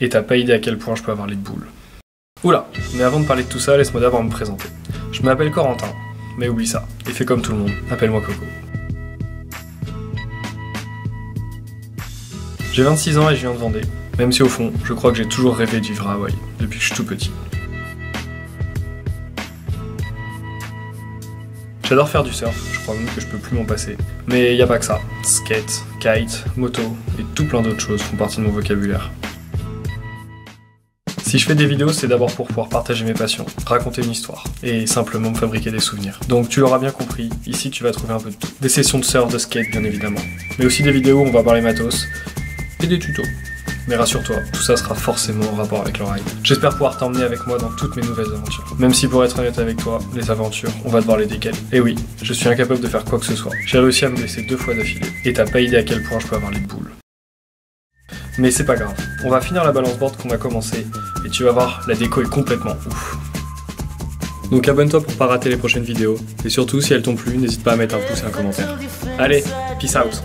Et t'as pas idée à quel point je peux avoir les boules. Oula, mais avant de parler de tout ça, laisse-moi d'abord me présenter. Je m'appelle Corentin, mais oublie ça, et fais comme tout le monde, appelle-moi Coco. J'ai 26 ans et je viens de Vendée, même si au fond, je crois que j'ai toujours rêvé de vivre à Hawaï, depuis que je suis tout petit. J'adore faire du surf, je crois même que je peux plus m'en passer. Mais y a pas que ça. Skate, kite, moto et tout plein d'autres choses font partie de mon vocabulaire. Si je fais des vidéos, c'est d'abord pour pouvoir partager mes passions, raconter une histoire et simplement me fabriquer des souvenirs. Donc tu l'auras bien compris, ici tu vas trouver un peu de tout. Des sessions de surf, de skate bien évidemment, mais aussi des vidéos où on va parler matos et des tutos. Mais rassure-toi, tout ça sera forcément en rapport avec le ride. J'espère pouvoir t'emmener avec moi dans toutes mes nouvelles aventures. Même si pour être honnête avec toi, les aventures, on va devoir les décaler. Et oui, je suis incapable de faire quoi que ce soit. J'ai réussi à me blesser deux fois d'affilée, et t'as pas idée à quel point je peux avoir les boules. Mais c'est pas grave, on va finir la balance board qu'on a commencé, et tu vas voir, la déco est complètement ouf. Donc abonne-toi pour pas rater les prochaines vidéos, et surtout si elles t'ont plu, n'hésite pas à mettre un pouce et un commentaire. Allez, peace out